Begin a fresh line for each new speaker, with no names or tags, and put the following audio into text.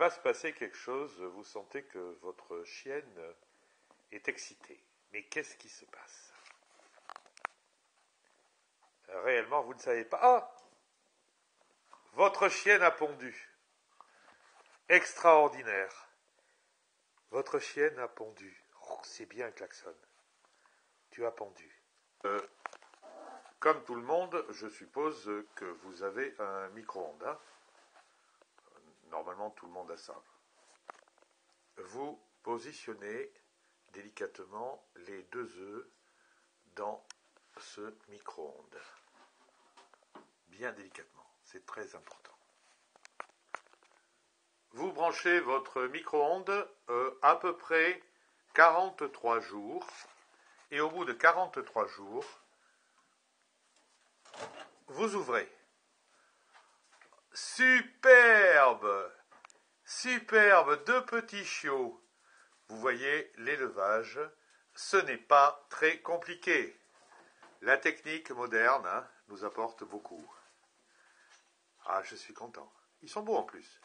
va se passer quelque chose, vous sentez que votre chienne est excitée. Mais qu'est-ce qui se passe? Réellement, vous ne savez pas. Ah Votre chienne a pondu. Extraordinaire. Votre chienne a pondu. Oh, c'est bien, klaxon. Tu as pondu. Euh, comme tout le monde, je suppose que vous avez un micro-ondes. Hein? Normalement, tout le monde a ça. Vous positionnez délicatement les deux œufs dans ce micro-ondes. Bien délicatement, c'est très important. Vous branchez votre micro-ondes euh, à peu près 43 jours et au bout de 43 jours, vous ouvrez. Superbe Superbe Deux petits chiots. Vous voyez l'élevage, ce n'est pas très compliqué. La technique moderne hein, nous apporte beaucoup. Ah, je suis content. Ils sont beaux en plus.